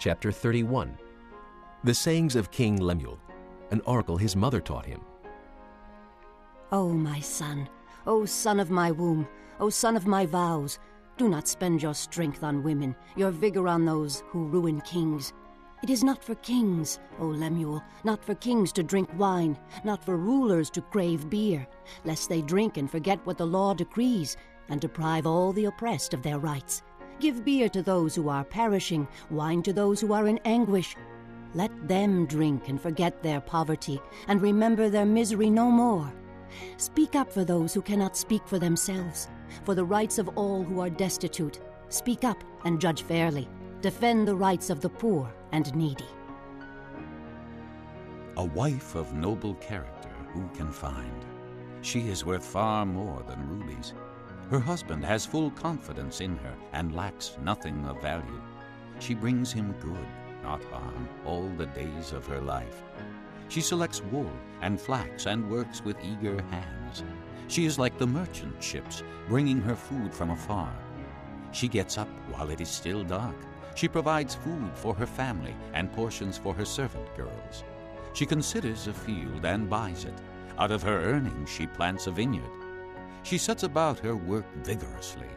Chapter 31 The sayings of King Lemuel, an oracle his mother taught him. O my son, O son of my womb, O son of my vows, do not spend your strength on women, your vigor on those who ruin kings. It is not for kings, O Lemuel, not for kings to drink wine, not for rulers to crave beer, lest they drink and forget what the law decrees, and deprive all the oppressed of their rights. Give beer to those who are perishing, wine to those who are in anguish. Let them drink and forget their poverty, and remember their misery no more. Speak up for those who cannot speak for themselves, for the rights of all who are destitute. Speak up and judge fairly. Defend the rights of the poor and needy. A wife of noble character who can find? She is worth far more than rubies. Her husband has full confidence in her and lacks nothing of value. She brings him good, not harm, all the days of her life. She selects wool and flax and works with eager hands. She is like the merchant ships, bringing her food from afar. She gets up while it is still dark. She provides food for her family and portions for her servant girls. She considers a field and buys it. Out of her earnings, she plants a vineyard. She sets about her work vigorously.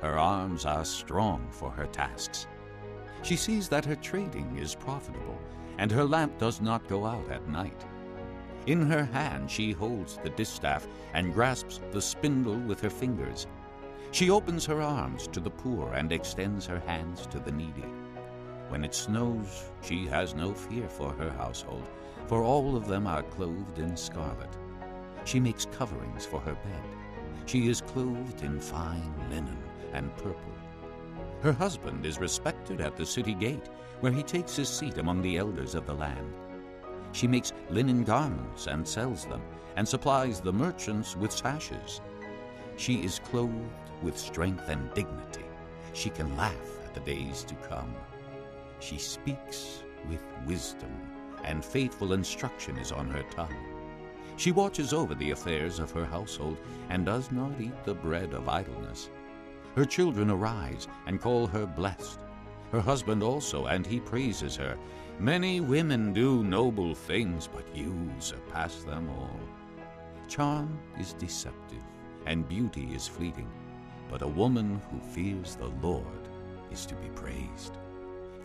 Her arms are strong for her tasks. She sees that her trading is profitable, and her lamp does not go out at night. In her hand she holds the distaff and grasps the spindle with her fingers. She opens her arms to the poor and extends her hands to the needy. When it snows, she has no fear for her household, for all of them are clothed in scarlet. She makes coverings for her bed. She is clothed in fine linen and purple. Her husband is respected at the city gate, where he takes his seat among the elders of the land. She makes linen garments and sells them, and supplies the merchants with sashes. She is clothed with strength and dignity. She can laugh at the days to come. She speaks with wisdom, and faithful instruction is on her tongue. She watches over the affairs of her household and does not eat the bread of idleness. Her children arise and call her blessed. Her husband also, and he praises her. Many women do noble things, but you surpass them all. Charm is deceptive, and beauty is fleeting, but a woman who fears the Lord is to be praised.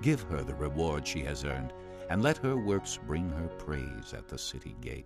Give her the reward she has earned, and let her works bring her praise at the city gate.